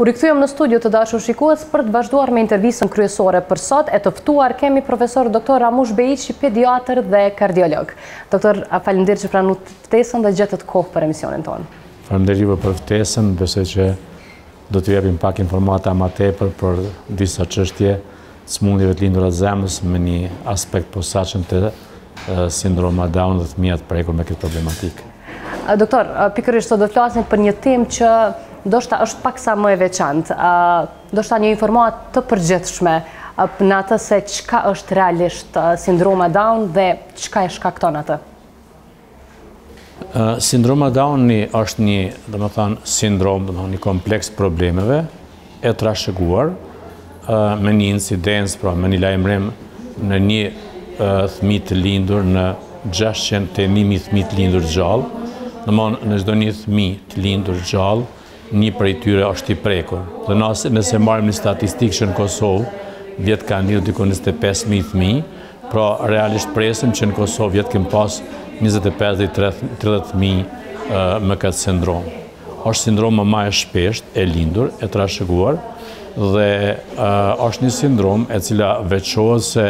U rikthyem në studio të dashur shikues për të vazhduar me intervistën kryesore për sot e të ftuar kemi profesor Dr. Ramush Bejiqi, pediatër dhe kardiolog. Doktor, faleminderit që pranuat ftesën dhe gjetët kohë për emisionin tonë. Faleminderit për ftesën, besoj që do të japim pak informata ma tepër për disa çështje Sëmundjeve të lindura të zemrës me një aspekt posaçëm te sindroma Down dhe te fëmijët e prekur me këtë problematikë. Doktor, pikërisht sot do të flasim për një temë që ndoshta është paksa më e veçantë, ndoshta një informatë të përgjithshme në atë se çka është realisht sindroma Down dhe çka e shkakton atë. Sindroma Down-i është një, domethanë, sindrom, domethanë, një kompleks problemeve e trashëguar me një incidencë, pra me një lajmërim në një fmi të lindur në 600 deri 1000 fmi të lindur gjallë, domethanë në çdo një mijë fmi të lindur gjallë, Një prej tyre është i prekur. Dhe nëse marrim një statistikë që në Kosovë vjet kanë lind diku njëzet e pesë mijë fëmijë, pra realisht presim që në Kosovë vjet kemë pas njëzet e pesë deri tridhjetë fmi me këtë sindrom. Është sindroma ma e shpeshtë e lindur e trashëguar dhe është një sindrom e cila veçohet se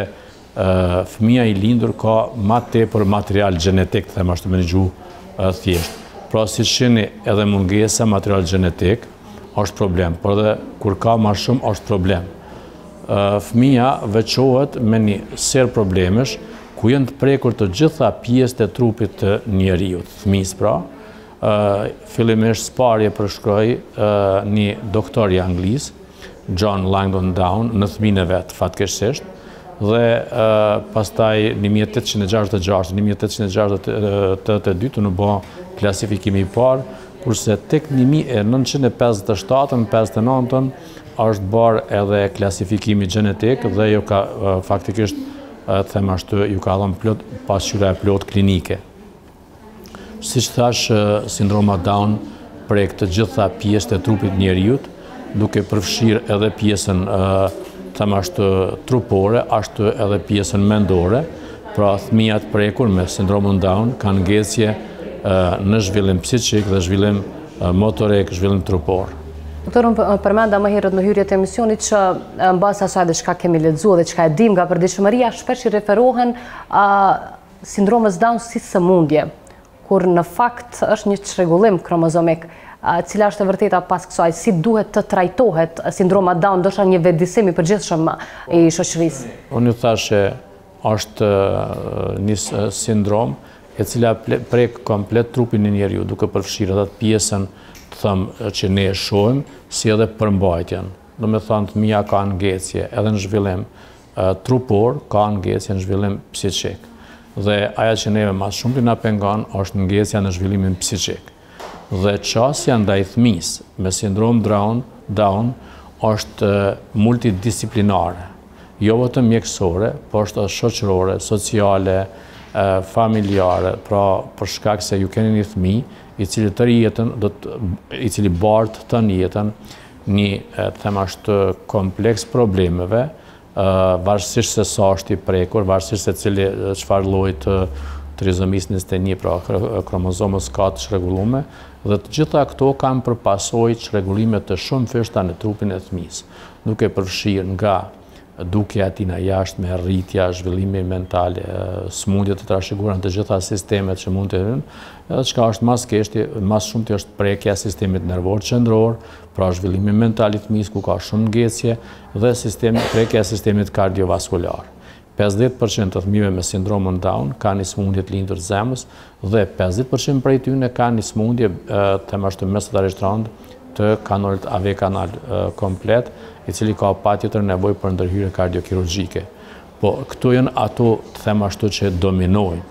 Fëmija i lindur ka ma tepër material gjenetik, të them ashtu me një gjuhë thjeshtë. Pra siç e dini edhe mungesa material gjenetik, është problem, por edhe kur ka ma shumë, është problem. Fëmija veçohet me një sërë problemesh, ku janë të prekur të gjitha pjesët e trupit të njeriut, fëmijës pra, fillimisht së pari e përshkroi një doktor i Anglisë, John Langdon Down në fëmijën e vet, fatkeqësisht, dhe pastaj 1866, 1862 tanë u ba klasifikimi i parë, kurse tek 1957 në 59 është bërë edhe klasifikimi gjenetik dhe ju ka faktikisht them ashtu ju ka dhanë plot pasqyra e plotë klinike. Siç thashë, sindroma Down prek të gjitha pjesët e trupit të njeriut, duke përfshirë edhe pjesën them ashtu trupore, ashtu edhe pjesën mendore. Pra, fëmijët e prekur me sindromën Down kanë ngecje në zhvillim psikik dhe zhvillim motorik, zhvillim trupor. Doktor, unë përmenda më herët në hyrje të emisionit që në bazë asaj edhe çka kemi lexu edhe çka e dimë nga përditshmëria, shpesh i referohen sindromës Down si sëmundje, kur në fakt është një çrregullim kromozomik, cila është e vërteta pas kësaj, si duhet të trajtohet sindroma Down, ndoshta një vetëdijesim i përgjithshëm i shoqërisë. Unë ju thashë që është një sindrom e cila prek komplet trupin e njeriu, duke përfshirë edhe pjesën të them që ne e shohim, si edhe përmbajtjen. Domethënë fëmija ka ngecje edhe në zhvillim, trupor, ka ngecje në zhvillim psiqik. Dhe aja që neve më së shumti na pengon, është ngecja në zhvillimin psiqik. Dhe qasja ndaj fëmisë me sindrom Down është multidisciplinare. Jo vetëm mjekësore, po është shoqërore, sociale, familjare, pra për shkak se ju keni një fëmi, i cili tërë jetën, i cili bart tërë jetën, Një, them ashtu, kompleks problemeve, varësisht se sa është i prekur, varësisht se cili, çfarë lloj të trizomisë njëzet e një, pra kromozomës ka të çrregullume, dhe të gjitha këto kanë për pasojë çrregullime të shumëfishta në trupin e fëmijës, duke përfshirë nga, dukja e tij e jashtme, rritja, zhvillimi mental, sëmundje të trashëguara në të gjitha sistemet që mund të hyjnë, edhe çka është më së keqi, më së shumti është prekja e sistemit nervor qëndror, pra zhvillimi mental i fëmisë ku ka shumë ngecje, dhe sistemi, prekja e sistemit kardiovaskular. 50% të fëmijve me sindromën Down ka një sëmundje të lindur të zemrës, dhe pesëdhjetë për qind prej tyre ka një sëmundje them ashtu mesatarisht të rëndë të kanalit AV kanal komplet, i cili ka patjetër nevojë për ndërhyrje kardiokirurgjike. Po, këto janë ato të them ashtu që dominojnë.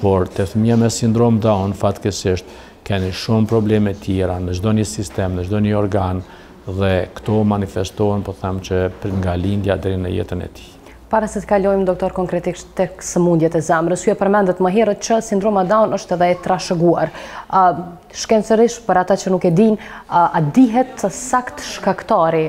Por, te fëmija me sindrom Down, fatkeqësisht, keni shumë probleme tjera në çdo një sistem, në çdo një organ, dhe këto manifestohen, po them që nga lindja deri në jetën e tij. Para se të kalojmë doktor konkretisht tek sëmundjet e zemrës, ju e përmendët më herët që sindroma Down është edhe e trashëguar. Shkencërisht për ata që nuk e dinë, a dihet saktë shkaktari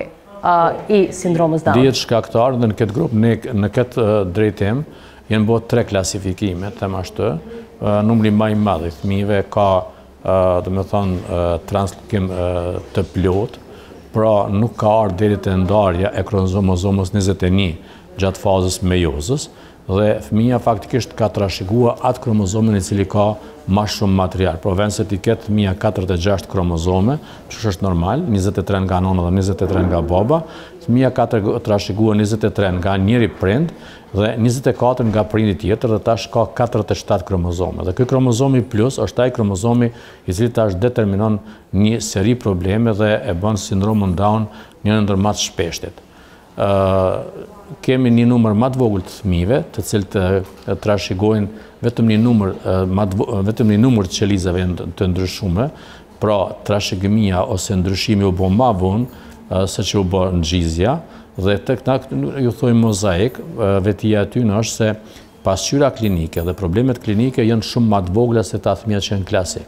i sindromës Down? Dihet shkaktari dhe në këtë grup ne në këtë drejtim janë bërë tre klasifikime, them ashtu. Numri ma i madh i fëmijëve ka domethonë translokim të plotë, pra nuk ka ardhë deri te ndarja e kromozomës 21 gjatë fazës së mejozës, dhe fëmija faktikisht ka trashëgua atë kromozom i cili ka ma shumë material, pra vend se t'i ketë fëmija 46 kromozome, që është normal, 23 nga nëna dhe 23 nga baba, fëmija ka trashëgua 23 nga njëri prind, dhe njëzet e katër nga prindi tjetër dhe tash ka katëdhjetë e shtatë kromozome dhe ky kromozomi plus është ai kromozomi i cili tash determinon një seri probleme dhe e bën sindromën Down njërën ndër ma të shpeshtet kemi një numër ma të vogël të fëmijëve të cilët trashëgojnë vetëm një numër të qelizave të ndryshume Pra, trashëgimia ose ndryshimi u bë ma vonë se që u bë ngjizja, dhe tek këta ju thojmë mozaik, vetia e tyne është se pasqyra klinike dhe problemet klinike janë shumë ma të vogla se te fmija që janë klasik.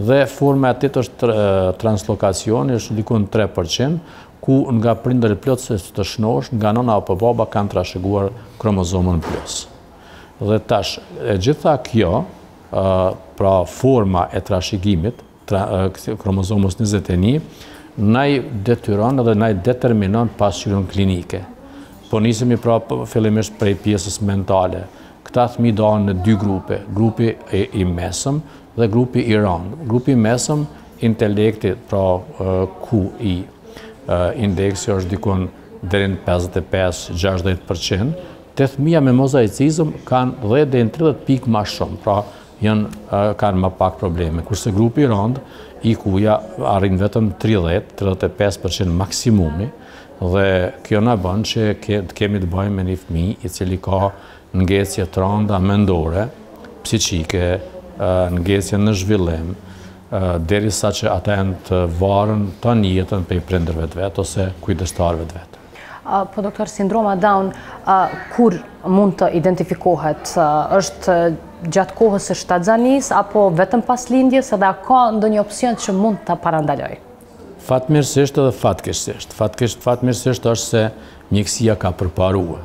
Dhe forma e tretë është translokacioni, është dikun tre për qind, ku nga prindërit plotësisht të shnosh, nga nëna apo baba kanë trashëguar kromozomën plus. Dhe tash, e gjitha kjo, pra forma e trashigimit, kromozomës njëzet e një, na i detyron dhe na i determinon pasqyrën klinike. Po nisemi pra fillimisht prej pjesës mentale. Këta fmi dahen në dy grupe, grupi i mesëm dhe grupi i rëndë. Grupi i mesëm, intelektit, pra IQ indeksi është dikun deri në 55-60%, Te fëmijët me mozaicizëm kanë dhjetë deri në tridhjetë pikë ma shumë, pra janë kanë ma pak probleme, kurse grupi i rëndë, IQ-ja arrin vetëm tridhjetë, tridhjetë e pesë për qind maksimumi, dhe kjo na bën që të kemi të bëjmë me një fëmijë i cili ka ngecje të rënda mendore, psiqike, ngecje në zhvillim, derisa që ata janë të varën tanë jetën prej prindërve të vet ose kujdestarëve të vet. Po doktor, sindroma Down, kur mund të identifikohet? është gjatë kohës së shtatzanisë, apo vetëm pas lindjes, edhe a ka ndonjë opsion që mund ta parandalojë? Fatmirësisht edhe fatkeqësisht. Fatmirësisht është se mjekësia ka përparua.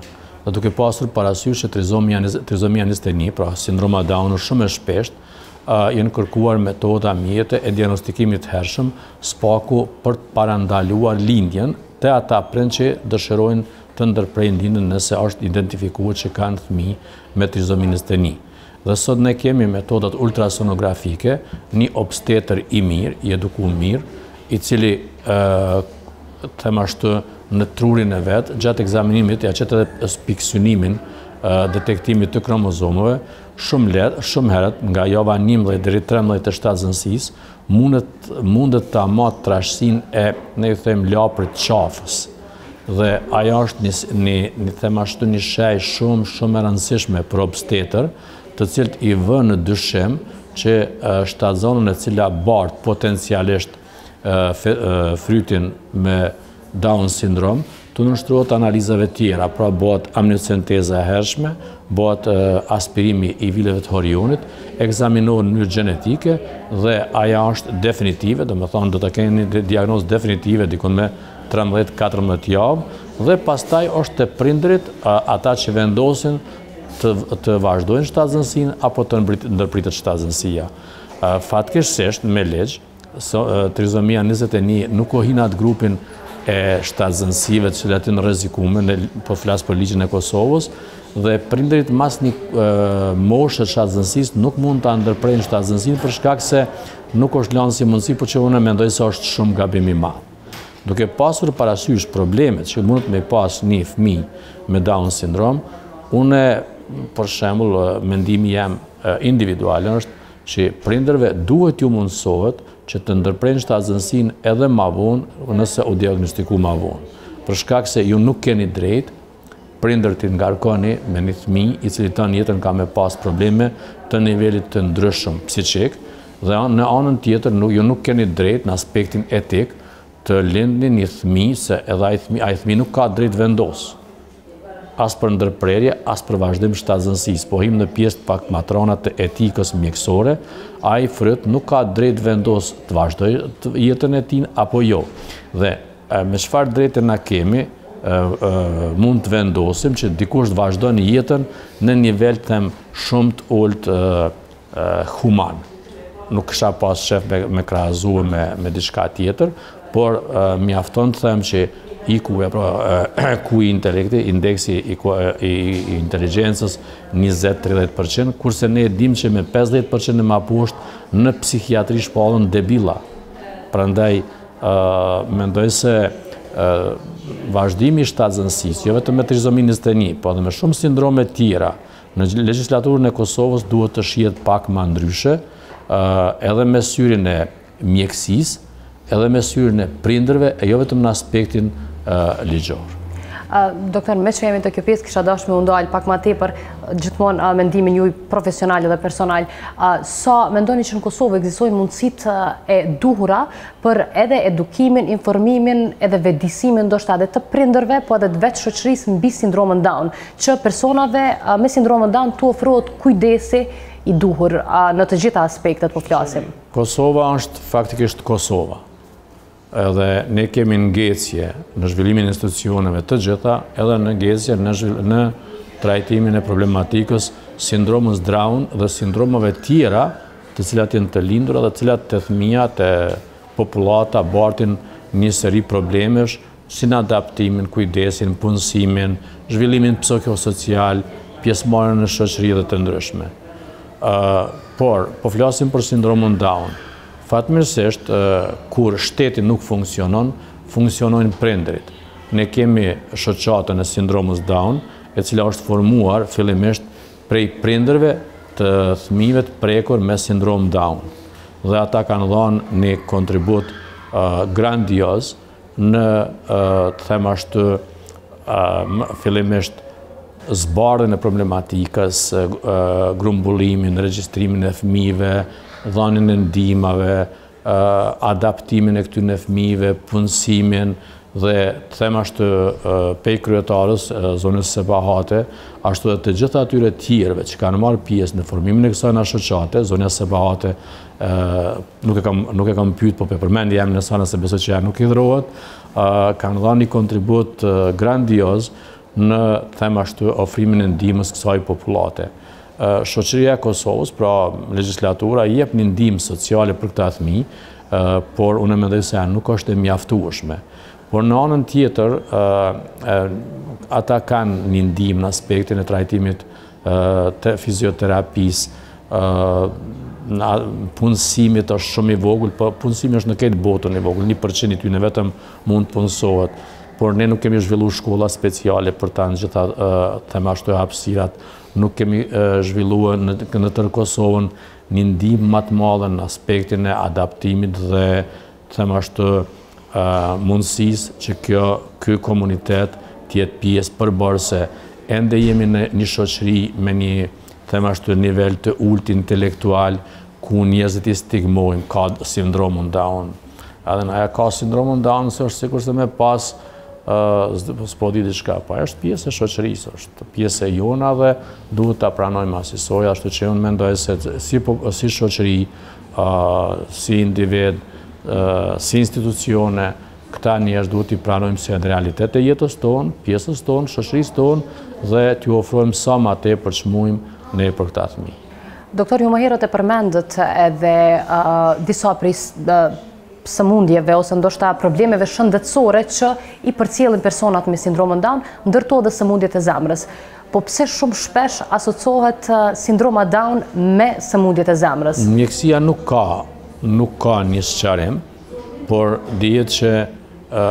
Dhe duke pasur parasysh se trizomia 21, pra sindroma Down është shumë e shpeshtë, janë kërkuar metoda mjete të diagnostikimit të hershëm, së paku për të parandaluar lindjen Te ata prind që dëshirojnë të ndërprejnë lindjen nëse është identifikuar që kanë fëmijë me trizomi njëzet e një. Dhe sot ne kemi metodat ultrasonografike, një obstetër i mirë, i edukuar mirë, i cili të them ashtu në trurin e vet, gjatë ekzaminimit e qet edhe pikësynimin e detektimit të kromozomëve, shumë lehtë, shumë herët, nga java njëmbëdhjetë deri trembëdhjetë e shtatzënsisë, Mundet, mundet ta matë trashësinë e, ne i themi, laprit të qafës. Dhe ajo është një, një, një them ashtu një shenjë shumë, shumë e rëndësishme për obstetër, të cilët e vënë në dyshim shtatzanën e cila bart potencialisht frytin me Down syndrome, t'u nënshtrohet analizave tjera, pra bëhet amniocenteza e hershme, bëhet aspirimi i vileve të horionit, ekzaminohen në mënyrë gjenetike dhe aja është definitive, domethënë do të keni një diagnozë definitive dikun me 13-14 javë, dhe pastaj është të prindrit ata që vendosin të, të vazhdojnë shtatzënsin apo të ndërpritet shtatzënsia. Fatkeqësisht me ligj, Trizomia njëzet e një nuk u hin n'atë grupin e shtatzënësive të cilat janë rrezikume, unë po flas për ligjin e Kosovës, dhe prindërit mas një moshë të shtatzënësisë nuk mund ta ndërprejnë shtatzënësinë për shkak se nuk është lanë si mundësi, por që unë mendoj se është shumë gabim i madh. Duke pasur parasysh problemet që mund me pas një fëmijë me Down sindrom, unë për shembull mendimi jem individual është që prindërve duhet t'ju mundësohet që të ndërprejnë shtatzënësinë edhe ma vonë nëse u diagnostiku ma vonë. Për shkak se ju nuk keni drejt prindërit t'i ngarkoni me një fëmijë i cili tanë jetën ka me pas probleme të nivelit të ndryshëm psiqik dhe në anën tjetër ju nuk keni drejt në aspektin etik të lindni një fëmijë se edhe ai fëmijë nuk ka drejt vendosë As për ndërprerje, as për vazhdim shtatzënësisë, po him në pjesë pak ma të rana të etikës mjekësore, ai fryt nuk ka drejtë të vendosë të vazhdojë jetën e tij apo jo. Dhe, me çfarë drejte na kemi, mund të vendosim që dikush të vazhdojë jetën në nivel, them, shumë të ulët human. Nuk kisha pas qef me, me krahazue me, me diçka tjetër, por mjafton të them që IQ, pra ku i intelekti, indeksi i, i, i inteligjencës 20-30%, kurse ne dim që me 50% e ma poshtë në psikiatri shpallën debila. Prandaj, mendoj se vazhdimi i shtatzënsis, jo vetëm me trizomi 21, po edhe me shumë sindrome tjera, Në legjislaturën e Kosovës duhet të shihet pak ma ndryshe, edhe me syrin e mjekësisë, edhe me syrin e prindërve, e jo vetëm në aspektin ligjor. Doktor, meqë jemi te kjo pjesë, kisha dashtë me u ndalë pak ma tepër, gjithmonë mendimin juj profesional dhe personal. Sa mendoni që në Kosovë ekzistojnë mundësitë e duhura për edhe edukimin, informimin edhe vetëdijesimin, ndoshta edhe të prindërve, po edhe të vetë shoqërisë mbi sindromën Down. që personave me sindromën Down t'u ofrohet kujdesi i duhur në të gjitha aspektet po flasim. Kosova është faktikisht Kosova. Edhe ne kemi ngecje në zhvillimin e institucioneve të gjitha, edhe një ngecje në, në trajtimin e problematikës sindromës Down dhe sindromave tjera, të cilat janë të lindura dhe të cilat te fmija te popullata bartin një seri problemesh si në adaptimin, kujdesin, punësimin, zhvillimin psiko-social, pjesëmarrjen në shoqëri dhe të ndryshme. Por, po flasim për sindromën Down. Fatmirësisht, kur shteti nuk funksionon, funksionojnë prindërit. Ne kemi shoqatën e sindromës Down, e cila është formuar fillimisht prej prindërve të fëmijëve të prekur me sindromë Down. Dhe ata kanë dhanë një kontribut grandioz, në të them ashtu fillimisht zbardhjen e problematikës, grumbullimin, regjistrimin e fëmijëve, dhanien e ndihmave, adaptimin e këtyre fëmijëve, punësimin dhe të them ashtu prej kryetares zonja Sebahate, ashtu edhe të gjithë atyre të tjerëve që kanë marrë pjesë në formimin e kësajna shoqate, zonja Sebahate Nuk e kam, nuk e kam pyet, po pe përmendi, jam në sens e besoj që ajo nuk hidhërohet, kanë dhanë një kontribut grandioz në them ashtu ofrimin e ndihmës kësaj popullate. Shoqëria e Kosovës, pra legjislatura, i jep një ndihmë sociale për këta fëmijë, por unë mendoj se ajo nuk është e mjaftueshme. Por në anën tjetër, ata kanë një ndihmë në aspektin e trajtimit të fizioterapisë, punësimit është shumë i vogël, po punësimi është në krejt botën i vogël, një përqind i tyne vetëm mund të punësohet, por ne nuk kemi zhvillu shkolla speciale për ta në gjitha them ashtu e hapsirat, nuk kemi zhvillu në tërë Kosovën një ndihmë ma të madhe në aspektin e adaptimit dhe Them ashtu mundësisë që kjo, ky komunitet të jetë pjesë përbërëse. Ende jemi në një shoqëri me një, them ashtu, nivel të ulët intelektual, ku njerëzit i stigmojmë, ka sindromën Down. Edhe nëse ai ka sindromën Down, s'është sikurse me pas s'po di diçka, po ajo është pjesë e shoqërisë, është pjesë e jona dhe duhet ta pranojmë asisoj, ashtu që unë mendoj se si shoqëri, si individ, si institucione, këta njerëz duhet t'i pranojmë se janë realitet e jetës tonë, pjesës tonë, shoqërisë tonë dhe t'ju ofrojmë sa më tepër që mujmë ne për këta fëmijë. Doktor, ju më herët e përmendët edhe disa prej sëmundjeve ose ndoshta problemeve shëndetësore që i përcjellin personat me sindromën Down, ndër to dhe sëmundjet e zemrës. Po pse shumë shpesh asocohet sindroma Down me sëmundjet e zemrës? Mjekësia nuk ka, nuk ka një sqarim, por dihet që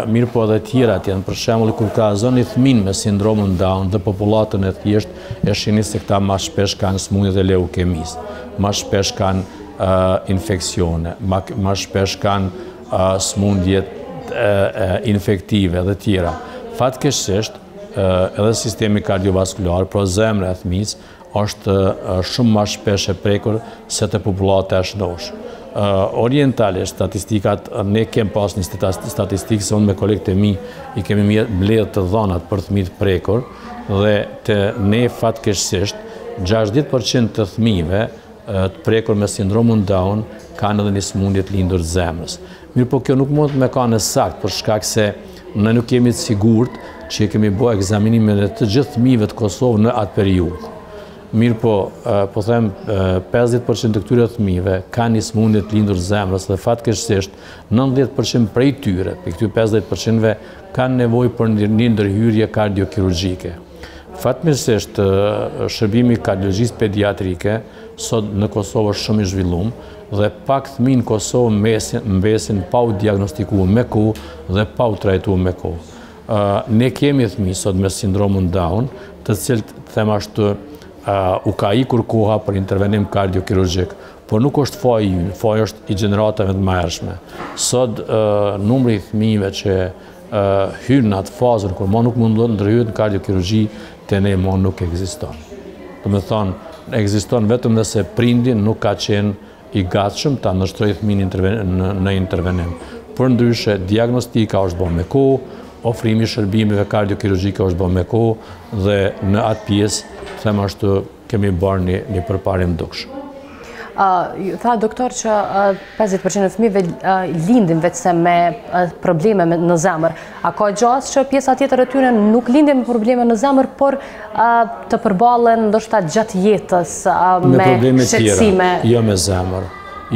mirëpo edhe tjerat janë, për shembull kur krahasoni fminë me sindromën Down dhe popullatën e thjeshtë e shihni se këta ma shpesh kanë sëmundjet e leukemisë, ma shpesh kanë infeksione, ma shpesh kanë sëmundjet infektive dhe tjera. Fatkeqësisht, Edhe sistemi kardiovaskular, pra zemra e fëmijës, është shumë ma shpesh e prekur se te popullata e shëndoshë. Orientalisht, statistikat, ne kem pas një statistikë se unë me kolegët e mi i kemi mbledhë të dhënat për fëmijët e prekur dhe te ne fatkeqësisht 60% të fëmijëve të prekur me sindromën Down kanë edhe një sëmundje të lindur të zemrës. Mirëpo kjo nuk mundet me kanë e saktë për shkak se ne nuk jemi të sigurt që i kemi bo ekzaminimin e të gjithë fëmijëve në Kosovë në atë periudhë. Mirëpo, po them, 50% të këtyre fëmijëve kanë një sëmundje të lindur të zemrës dhe fatkeqësisht 90% prej tyre, prej këtyre 50%-ve, kanë nevojë për një ndërhyrje kardiokirurgjike. Fatmirësisht, shërbimi i kardiologjisë pediatrike sot në Kosovë është shumë i zhvillum dhe pak fmi në Kosovë mbesin, mbesin pa u diagnostiku me kohë dhe pa u trajtu me kohë. Ne kemi fmi sot me sindromën Down, të cilët, them ashtu, u ka ikur koha për intervenim kardiokirurgjik, por nuk është faji ynë, faji është i gjeneratave të mahershme. Sot, numri i fmive që hyn në atë fazën kur ma nuk mund të ndërhyhet në kardiokirurgji te ne ma nuk ekziston. Domethënë, ekziston vetëm nëse prindi nuk ka qenë i gatshëm ta nënshtrojë fminë në intervenim. Përndryshe, diagnostika është bo me kohë, ofrimi i shërbimeve kardiokirurgjike është bo me kohë dhe në atë pjesë, them ashtu, Kemi bërë një, një përparim të dukshëm. Uh, thatë doktor që uh, 50% e fëmijëve uh, lindin veçse me uh, probleme me, në zemër. A ka gjasë që pjesa tjetër e tyre nuk lindin me probleme në zemër, por uh, të përballen ndoshta gjatë jetës uh, me, me probleme, shqetësime. Tjera, jo me zemër.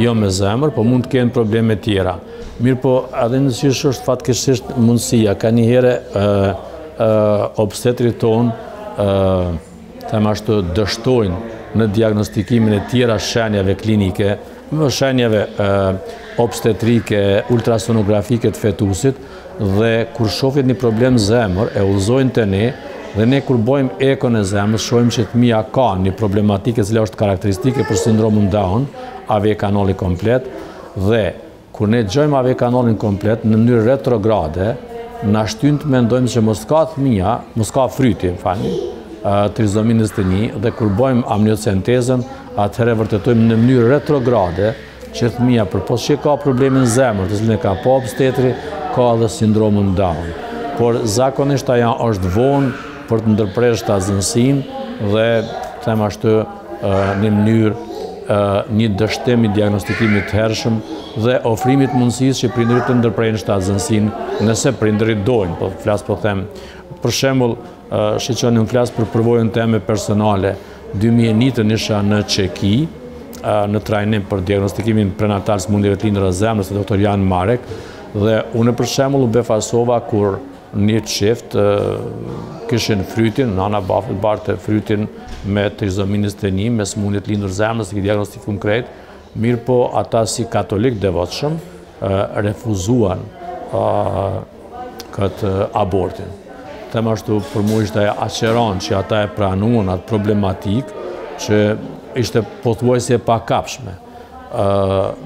Jo me zemër, po mund të kenë probleme tjera. Mirëpo, edhe një, siç është fatkesisht mundësia, kanjëherë uh, uh, obstetrit tonë uh, them ashtu, dështojnë në diagnostikimin e tjera shenjave klinike, shenjave obstetrike, ultrasonografike të fetusit, dhe kur shofin një problem zemër, e udhëzojnë te ne, dhe ne kur bojmë ekon e zemrës, shohim që fmija ka një problematikë e cila është karakteristike për sindromën Down, AV kanali komplet, dhe Kur ne dëgjojmë AV kanalin komplet në mënyrë retrograde, na shtyn të mendojmë që mos ka fmija, mos ka fryti, më falni, trizomi 21 dhe kur bëjmë amniocentezën, atëherë vërtetojmë në mënyrë retrograde që fmija përpos që ka problemin zemër, të cilën e ka pa obstetri, ka edhe sindromën Down. Por zakonisht ajo është vonë për të ndërprerë shtatzënësinë dhe them ashtu në mënyrë një dështim i diagnostikimit të hershëm dhe ofrimit të mundësisë që prindërit të ndërprejnë shtatzënësinë nëse prindërit dojnë, po flas, po them. Për shembol, shiqoni unë flas për përvojën teme personale, 2001 unë isha në Çeki, në trajnim për diagnostikimin prenatal sëmundjeve të lindra zemrës te doktor Jan Marek, dhe unë për shembol u befasova kur Një çift kishin frytin, nana barte frytin me trizomi 21, me smundje të lindur zemrës, u diagnostikun krejt, mirëpo ata si katolikë devotshëm refuzuan këtë abortin. Them ashtu për mu ishte aq e rëndë që ata e pranuan atë problematikë që ishte pothuajse e pakapshme.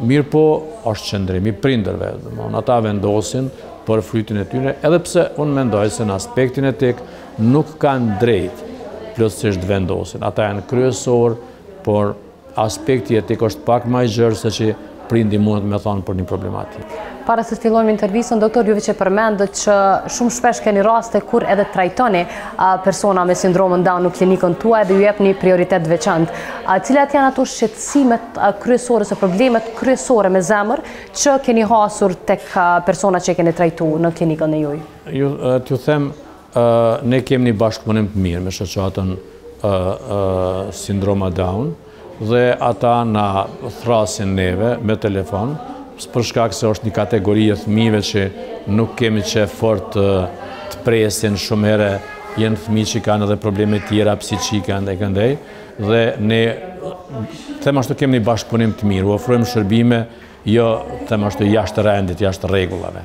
Mirëpo është qëndrim i prindërve, domethënë ata vendosin për frytin e tyre, edhe pse unë mendoj se në aspektin etik nuk kanë drejtë plotësisht vendosin. Ata janë kryesorë, por aspekti etik është pak ma i gjërë se çka prindi mundet me thonë për një problematikë. Para se të fillonim intervistën, doktor ju veç e përmendët që shumë shpesh keni raste kur edhe trajtoni persona me sindromën Down në klinikën tuaj dhe ju jepni prioritet të veçantë. Cilat janë ato shqetësimet kryesore ose problemet kryesore me zemër që keni hasur tek persona që keni trajtu në klinikën e juj? T'ju them, ne kemi një bashkëpunim të mirë me shoqatën sindroma Down, dhe ata na thrrasin neve me telefon, për shkak se është një kategori e fëmijëve që nuk kemi qef fort të, të presin shumë herë janë fëmijë që kanë edhe probleme tjera psiqike andej-këndej dhe ne them ashtu kemi një bashkëpunim të mirë, u ofrojmë shërbime jo them ashtu jashtë rendit, jashtë rregullave.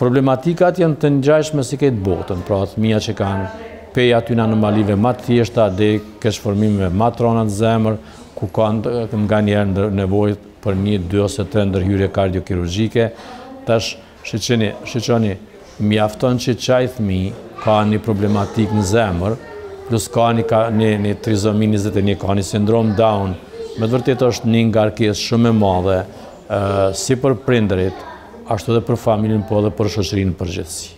Problematikat janë të ngjajshme si kejt botën, pra fëmijë që kanë pej atyne anomalive ma të thjeshta dej keqformimeve ma t'rana në zemër, ku kanë nganjëherë nevojë për nji dy ose tre ndërhyrje kardiokirurgjike, tash shiqeni, shiqoni, mjafton që qaj fëmijë ka ni problematikë në zemër, plus ka ni ka ni ni trizomi njëzet e një, ka ni sindromë Down, me të vërtetë është ni ngarkesë shumë e madhe, Si për prindërit, ashtu dhe për familjen, po edhe për shoqërinë në përgjithësi.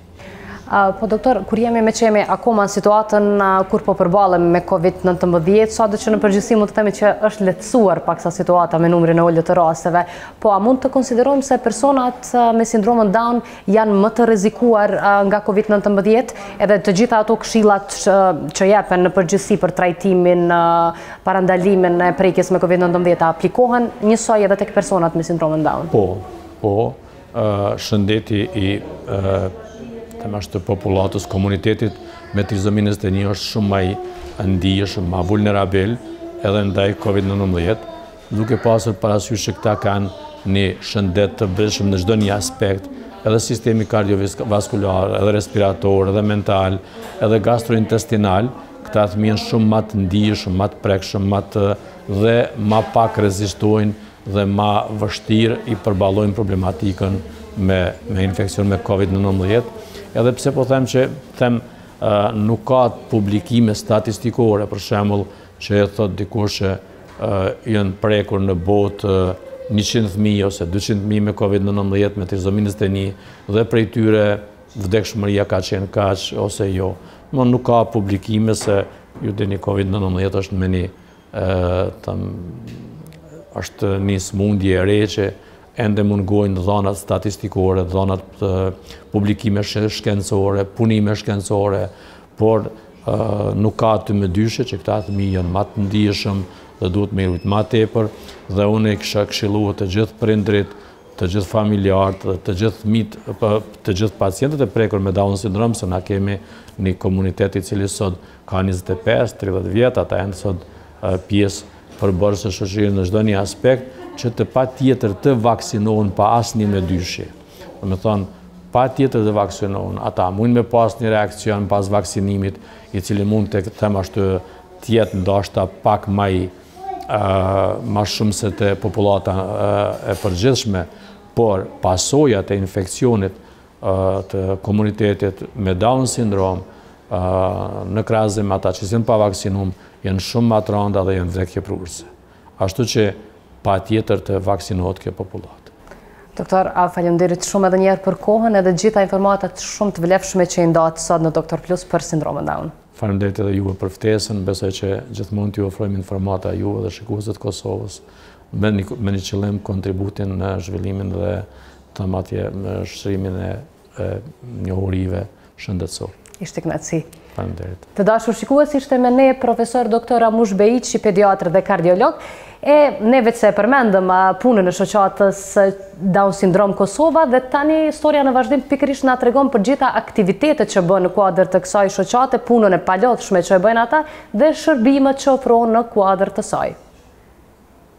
Po doktor, kur jemi meqë jemi akoma në situatën kur po përballemi me COVID-19, sado që në përgjithësi mund të themi që është lehtësuar paksa situata me numrin e ulët të rasteve, po a mund të konsiderojmë se personat me sindromën Down janë më të rrezikuar nga Covid nëntëmbëdhjetë, edhe të gjitha ato këshillat që jepen në përgjithësi për trajtimin, parandalimin e prekjes me Covid nëntëmbëdhjetë a aplikohen njësoj edhe tek personat me sindromën Down? Po, po, shëndeti i them ashtu popullatës, komunitetit me trizomi njëzet e një është shumë ma i ndijshëm, ma vulnerabil edhe ndaj Covid nëntëmbëdhjetë. Duke pasur parasysh që këta kanë një shëndet të brishtë në çdo një aspekt, edhe sistemi kardiovaskular, edhe respirator, edhe mental, edhe gastrointestinal, këta fëmijë janë shumë ma të ndijshëm, ma të prekshëm, ma të dhe ma pak rezistojnë dhe ma vështirë e përballojnë problematikën me infeksion me COVID-19. Edhe pse po them që them nuk ka publikime statistikore, për shembull, që e thotë dikush që Janë prekur në botë njëqind mijë ose dyqind mijë me Covid nëntëmbëdhjetë me trizomi njëzet e një dhe prej tyre vdekshmëria ka qenë kaq ose jo. Më nuk ka publikime se ju dini Covid nëntëmbëdhjetë është me një them është një smundje e re që ende mungojnë dhanat statistikore, dhanat publikime shkencore, punime shkencore, Por nuk ka aty mëdyshje që këta fëmijë janë ma të ndishëm dhe duhet me i rujtë ma tepër dhe unë i kisha këshillu të gjithë prindërit, të gjithë familjarët dhe të gjithë fmitë, të gjithë pacientët e prekur me Down sindrom, se na kemi një komunitet i cili sot ka 25-30 vjet, ata janë sot pjesë përbërëse e shoqërisë në çdo një aspekt, që të patjetër të vaksinohen pa asnjë mëdyshje. Domethënë, patjetër të vaksinohen ata, mujnë me pas një reaksion pas vaksinimit, i cili mund të them ashtu të jetë ndoshta pak ma i ma shumë se te popullata e përgjithshme, por pasojat e infeksionit te komuniteti me Down sindrom në krahasim ata që s'jen pa vaksinum, janë shumë ma t'randa dhe janë vdekjeprurëse. Ashtu që patjetër të vaksinohet kjo popullatë. Doktor, faleminderit shumë edhe një herë për kohën edhe gjitha informatat shumë të vlefshme që i ndatë sot në Doktor Plus për sindromën Down. Faleminderit edhe juve për ftesën, besoj që gjithmonë t'ju ofrojmë informata juve dhe shikuesve të Kosovës me një, me një qëllim kontributin në zhvillimin dhe të themi atje në zgjerimin e e njohurive shëndetësor. Ishte kënaqësi. Faleminderit. Të dashur shikues, ishte me ne profesor doktor Ramush Bejiqi, pediatër dhe kardiolog. E ne veçse e përmendëm punën e shoqatës Down Syndrom Kosova dhe tani historia në vazhdim pikërisht na tregon për gjitha aktivitetet që bëhen në kuadër të kësaj shoqate, punën e palodhshme që e bëjnë ata dhe shërbimet që ofrohen në kuadër të saj.